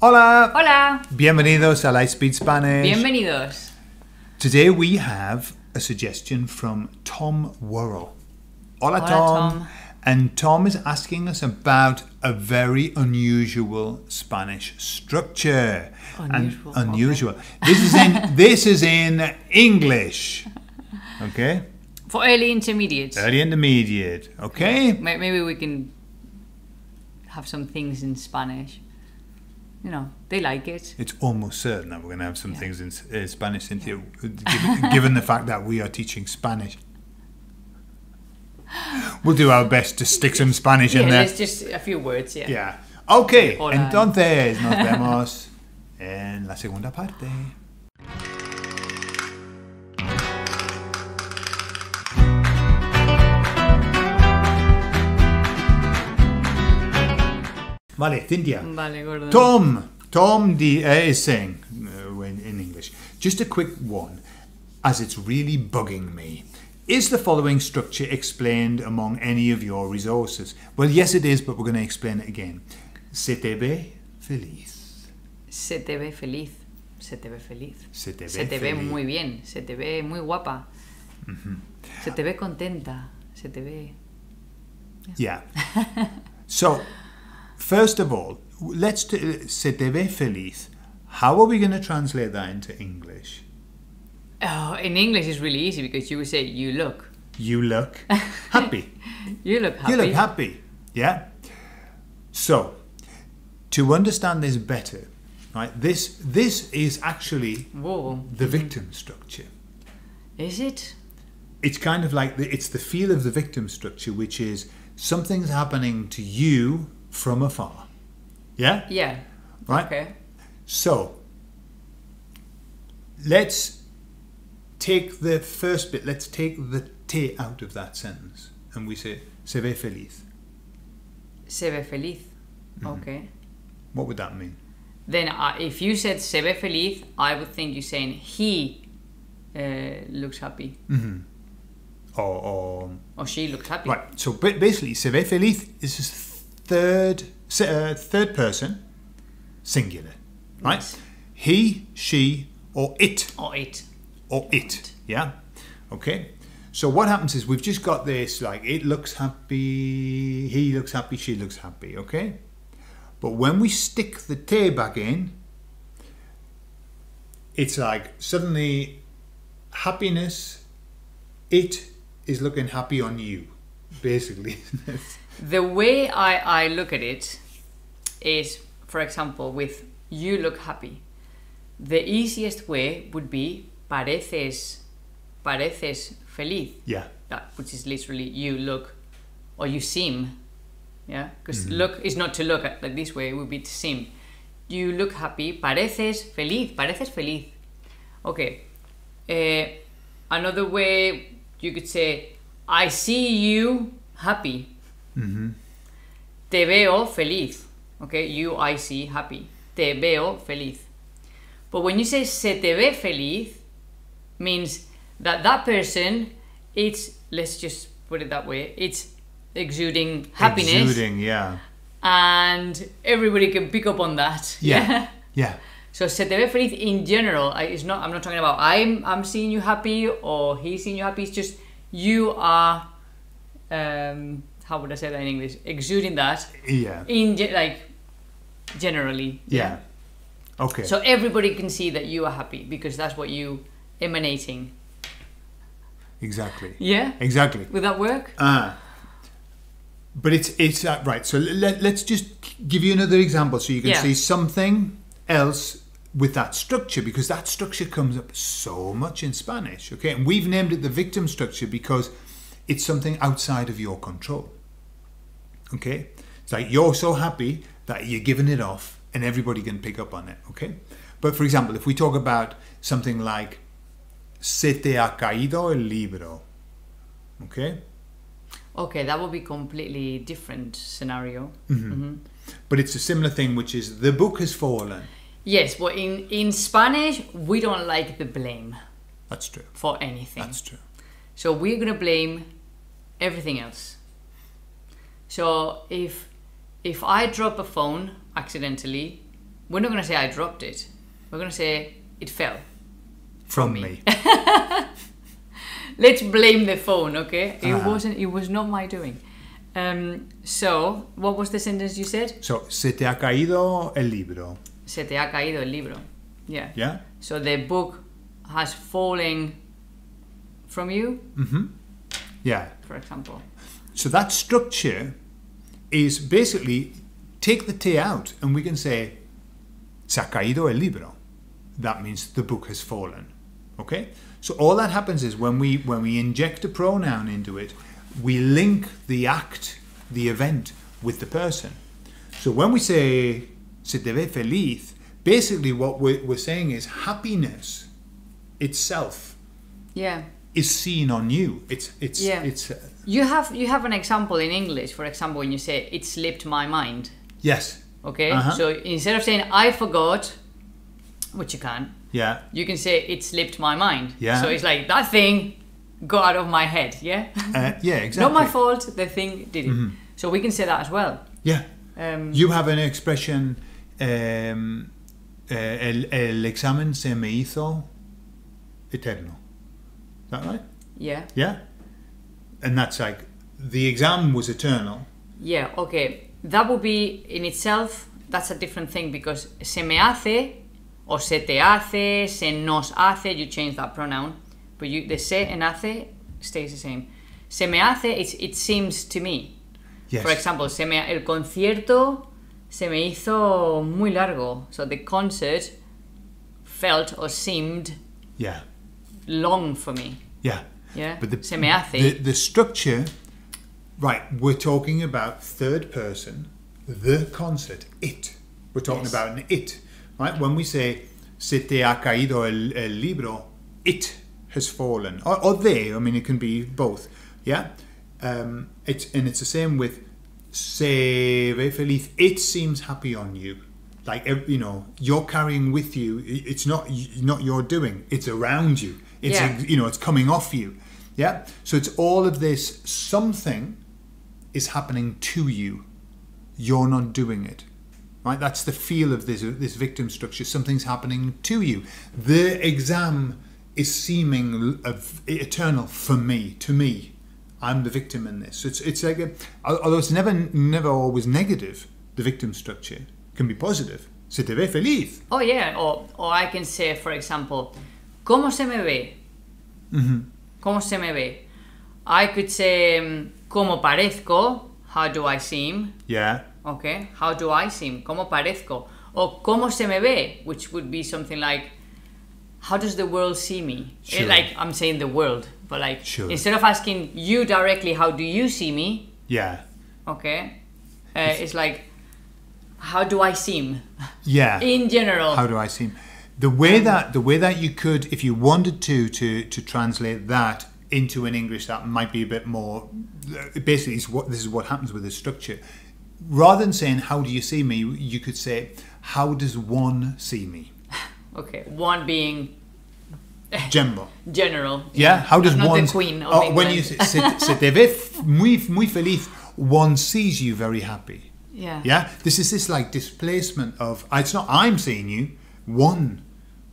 Hola! Hola. Bienvenidos a Lightspeed Spanish. Bienvenidos. Today we have a suggestion from Tom Worrell. Hola, Hola, Tom. Tom. And Tom is asking us about a very unusual Spanish structure. Unusual, And unusual. This is in this is in English. Okay? For early intermediates. Early intermediate. Okay? May- Maybe we can have some things in Spanish. You know, they like it. It's almost certain that we're going to have some things in uh, Spanish, Cynthia, given, given the fact that we are teaching Spanish. We'll do our best to stick some Spanish Yeah, in there. there's just a few words, yeah. Yeah. Ok, Hola. entonces nos vemos en la segunda parte. Vale, Cynthia. Vale. Tom, Tom D, uh, is saying uh, in, in English, just a quick one, as it's really bugging me. Is the following structure explained among any of your resources? Well, yes, it is, but we're going to explain it again. Se te ve feliz. Se te ve feliz. Se te ve feliz. Se te ve, Se te ve muy bien. Se te ve muy guapa. Se te ve contenta. Se te ve. Yeah. so, first of all, let's t- se te ve feliz. How are we going to translate that into English? Oh, in English it's really easy because you would say you look. You look happy. You look happy. You look happy. Yeah. So, to understand this better, right? This this is actually Whoa. the victim structure. Is it? It's kind of like the, it's the feel of the victim structure, which is something's happening to you from afar. Yeah. Yeah. Right. Okay. So, let's take the first bit. Let's take the te out of that sentence, and we say se ve feliz. Se ve feliz. Mm-hmm. Okay. What would that mean? Then uh, if you said se ve feliz, I would think you're saying he uh, looks happy Or, or or she looks happy. Right. So ba- basically, se ve feliz is just third uh, third person, singular. Right. Yes. He, she, or it, Or it. or it. Yeah. Okay. So what happens is we've just got this like it looks happy, he looks happy, she looks happy. Okay. But when we stick the te back in, it's like suddenly happiness. It is looking happy on you, basically. The way I, I look at it is, for example, with you look happy. The easiest way would be pareces, pareces feliz. yeah. That, which is literally you look or you seem. Yeah? Because look is not to look at like this way, it would be to seem. You look happy, pareces feliz, pareces feliz. Okay. Uh, another way you could say, I see you happy. Mm-hmm. Te veo feliz. Okay, you I see happy. Te veo feliz. But when you say se te ve feliz, means that that person, it's let's just put it that way, it's exuding happiness, Exuding, yeah. and everybody can pick up on that. Yeah. Yeah. So se te ve feliz in general. I, it's not. I'm not talking about I'm I'm seeing you happy or he's seeing you happy. It's just you are. Um, how would I say that in English? Exuding that Yeah. in ge- like generally. Yeah. Okay. So everybody can see that you are happy because that's what you emanating. exactly. Yeah. Exactly. Would that work? Ah. But it's it's uh, right. So let, let's just give you another example so you can Yeah. see something else with that structure because that structure comes up so much in Spanish. Okay, and we've named it the victim structure because it's something outside of your control. Okay, it's like you're so happy that you're giving it off and everybody can pick up on it. Okay, but for example, if we talk about something like se te ha caído el libro. Okay. Okay, that would be completely different scenario. Mm-hmm. Mm-hmm. But it's a similar thing, which is the book has fallen. Yes, but in in Spanish we don't like the blame That's true. for anything. That's true. So we're gonna blame everything else. So if if I drop a phone accidentally, we're not going to say I dropped it. We're going to say it fell. From me. me. Let's blame the phone, okay? It Uh-huh. wasn't. It was not my doing. Um, so, what was the sentence you said? So, se te ha caído el libro. Se te ha caído el libro. Yeah. Yeah? So the book has fallen from you, Mm-hmm. Yeah. for example. So that structure is basically take the T out and we can say se ha caído el libro. That means the book has fallen. Okay? So all that happens is when we when we inject a pronoun into it, we link the act, the event with the person. So when we say se te ve feliz, basically what we're, we're saying is happiness itself Yeah. is seen on you. It's it's Yeah. it's uh, You have you have an example in English, for example, when you say it slipped my mind. yes. Okay? Uh-huh. So instead of saying I forgot, which you can, Yeah. you can say it slipped my mind. Yeah. So it's like that thing got out of my head, yeah? Uh, yeah, exactly. Not my fault, the thing did it. So we can say that as well. Yeah. Um, You have an expression, eh, el, el examen se me hizo eterno. Is that right? yeah. Yeah? And that's like, the exam was eternal. Yeah, okay. That would be in itself, that's a different thing because se me hace or se te hace, se nos hace, you change that pronoun. But you, the se and hace stays the same. Se me hace, it seems to me. Yes. For example, se me, el concierto se me hizo muy largo. So the concert felt or seemed Yeah. long for me. Yeah. Yeah? But the, se me hace. The, the structure, right, we're talking about third person, the concert, it. We're talking Yes. about an it, right? When we say, se te ha caído el, el libro, it has fallen. Or, or they, I mean, it can be both, yeah? Um, it's, and it's the same with se ve feliz, it seems happy on you. Like, you know, you're carrying with you, it's not, not your doing, it's around you. It's, Yeah. a, you know, it's coming off you. Yeah? So it's all of this something is happening to you. You're not doing it. Right? That's the feel of this this victim structure. Something's happening to you. The exam is seeming of eternal for me, to me. I'm the victim in this. It's it's like a, although it's never never always negative. The victim structure can be positive. Se te ve feliz. Oh yeah, or, or I can say, for example, ¿cómo se me ve? Mm-hmm. ¿Cómo se me ve? I could say, um, ¿cómo parezco? How do I seem? Yeah. Okay, how do I seem? ¿Cómo parezco? Or ¿cómo se me ve? Which would be something like, how does the world see me? Eh, Sure. Like, I'm saying the world, but like, Sure. instead of asking you directly, how do you see me? Yeah. Okay, uh, it's like, how do I seem? Yeah. In general. how do I seem? The way that the way that you could, if you wanted to, to to translate that into an English that might be a bit more. Basically, is what this is what happens with the structure. Rather than saying "How do you see me," you could say "How does one see me?" Okay, one being General. general. Yeah. How does one? the queen of oh, when you se, se te ve muy muy feliz, one sees you very happy. Yeah. Yeah, this is this like displacement of it's not I'm seeing you, one,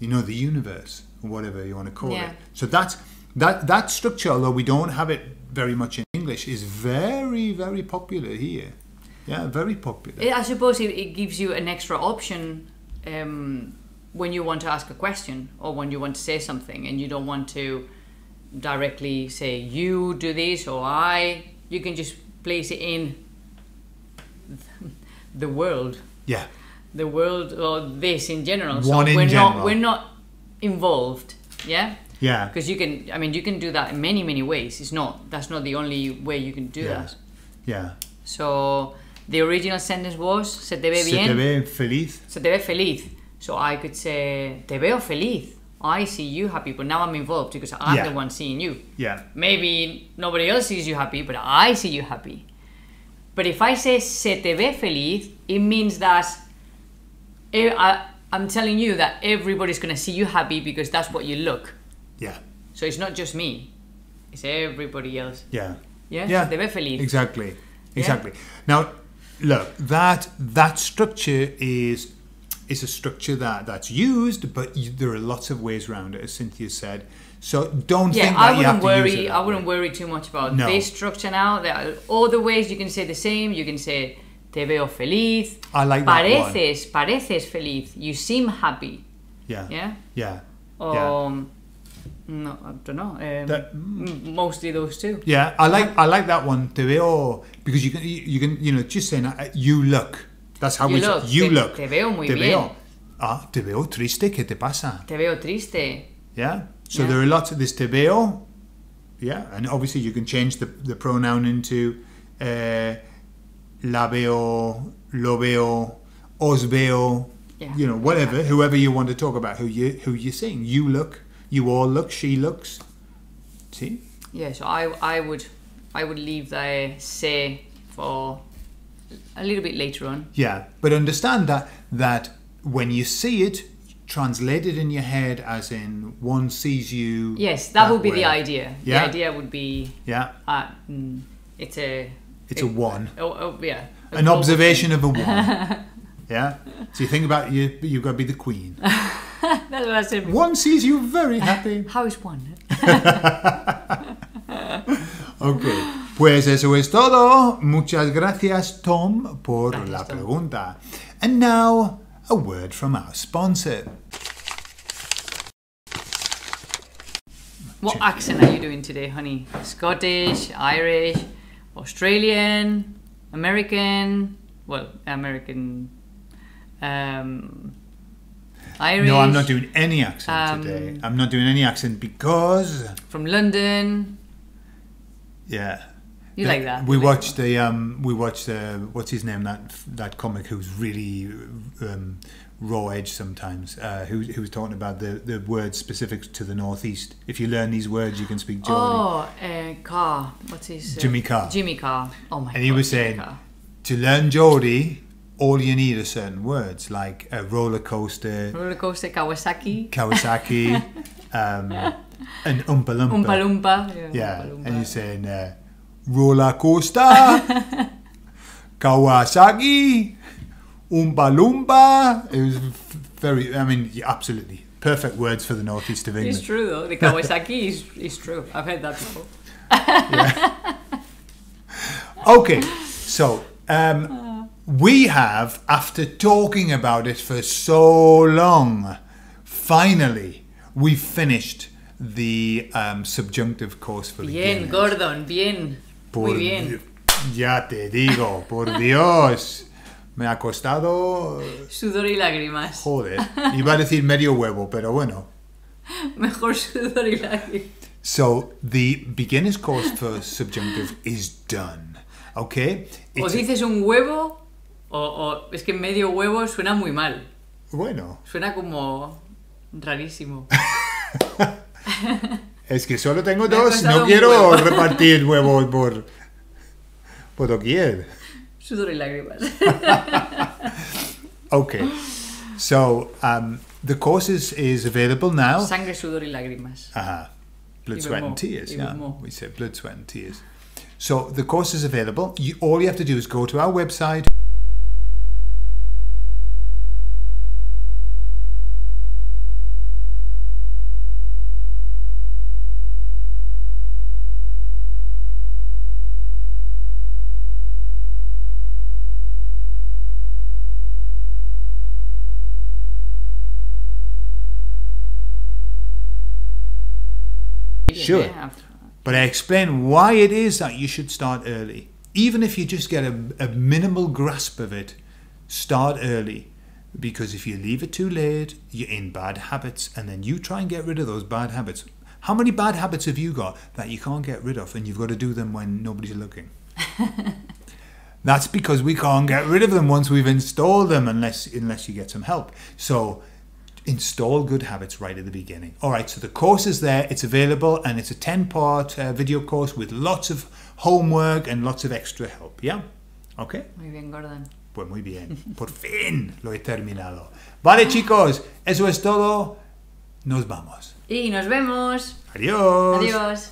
you know, the universe or whatever you want to call Yeah. it. So that's that that structure, although we don't have it very much in English, is very very popular here. Yeah, very popular. I suppose it, it gives you an extra option um, when you want to ask a question or when you want to say something and you don't want to directly say you do this or I. You can just place it in the world, Yeah, the world or this in general. One in we're general. not we're not involved. Yeah. yeah, Because you can, I mean, you can do that in many, many ways. It's not, that's not the only way you can do Yeah. that. yeah. So the original sentence was, se te ve bien. Se te ve feliz. se te ve feliz. So I could say, te veo feliz. I see you happy, but now I'm involved because I'm Yeah. the one seeing you. Yeah, Maybe nobody else sees you happy, but I see you happy. But if I say se te ve feliz, it means that I, I'm telling you that everybody's gonna see you happy because that's what you look. yeah, So it's not just me, it's everybody else. yeah. Yeah, Yeah, se te ve feliz. Exactly, exactly. Now, look, that that structure is is a structure that that's used, but you, there are lots of ways around it, as Cynthia said. So don't Yeah, think that I you have wouldn't to use it worry. I wouldn't way. worry too much about No. this structure now. There are other ways you can say the same. You can say te veo feliz. I like that one. Pareces, pareces feliz. You seem happy. Yeah, Yeah. yeah, Or yeah. no, I don't know. Um, That- m- mostly those two. Yeah, I like I like that one. Te veo because you can you you can you know just saying uh, you look. That's how You we say look. you Te- look. te veo muy te bien. Veo. Ah, te veo triste. ¿Qué te pasa? Te veo triste. Yeah. So Yeah. there are lots of this te veo. Yeah, and obviously you can change the the pronoun into uh, la veo, lo veo, os veo. Yeah. You know, whatever, whoever you want to talk about, who you who you're seeing. You look. You all look. She looks. See. Yeah, so I I would I would leave the say for a little bit later on. Yeah, but understand that that when you see it, translate it in your head as in one sees you. Yes, that, would be way. the idea. Yeah. The idea would be Yeah, uh, mm, it's a it's a one, oh, oh yeah an observation of a one. yeah, so you think about you. You've got to be the queen. That's what I said. before. One sees you very happy. How is one? Ok, pues eso es todo. Muchas gracias, Tom, por Gracias, la Tom. pregunta. And now a word from our sponsor. What accent are you doing today, honey? Scottish, Irish, Australian, American? Well, American. Um, Irish. No, I'm not doing any accent Um, today. I'm not doing any accent because From London. Yeah. You like that? We watched the um we watched uh what's his name that that comic who's really um raw edge sometimes uh who who was talking about the the words specific to the northeast if you learn these words you can speak Geordie Oh, uh, Carr. What's his? Uh, Jimmy Carr. Jimmy Carr. Oh my god. and he was Jimmy saying Carr. to learn Geordie all you need are certain words like a roller coaster Roller coaster Kawasaki. Kawasaki um and Oompa Loompa Oompa Loompa. Yeah. Yeah, Oompa Loompa. and you're saying uh, roller coaster, Kawasaki, Oompa Loompa. It was very, I mean, yeah, absolutely perfect words for the northeast of England. It's true though. The Kawasaki is, is true. I've heard that before. Okay, so um, we have, after talking about it for so long, finally we've finished the um, subjunctive course for Bien, beginners. Gordon. Bien. Por Muy bien. Ya te digo, por Dios. Me ha costado. Sudor y lágrimas. Joder. Iba a decir medio huevo, pero bueno. Mejor sudor y lágrimas. So, the beginner's course for subjunctive is done. Okay? O It's- dices un huevo, o, o es que medio huevo suena muy mal. bueno, Suena como rarísimo. es que solo tengo dos. No quiero huevo. repartir huevos por. por doquier. Sudor y lágrimas. Okay. So, um, the course is, is available now. Sangre, sudor y lágrimas. Uh-huh. Blood, Even sweat, more, and tears. even Yeah, more. we say blood, sweat, and tears. So the course is available. You, all you have to do is go to our website. Sure. Yeah, But I explain why it is that you should start early. Even if you just get a, a minimal grasp of it, start early. Because if you leave it too late, you're in bad habits, and then you try and get rid of those bad habits. How many bad habits have you got that you can't get rid of, and you've got to do them when nobody's looking? That's because we can't get rid of them once we've installed them, unless unless you get some help. So install good habits right at the beginning. All right, so the course is there, it's available, and it's a 10 part uh, video course with lots of homework and lots of extra help. Yeah? Okay? Muy bien, Gordon. Pues muy bien. Por fin lo he terminado. Vale, chicos, eso es todo. Nos vamos. Y nos vemos. Adiós. Adiós.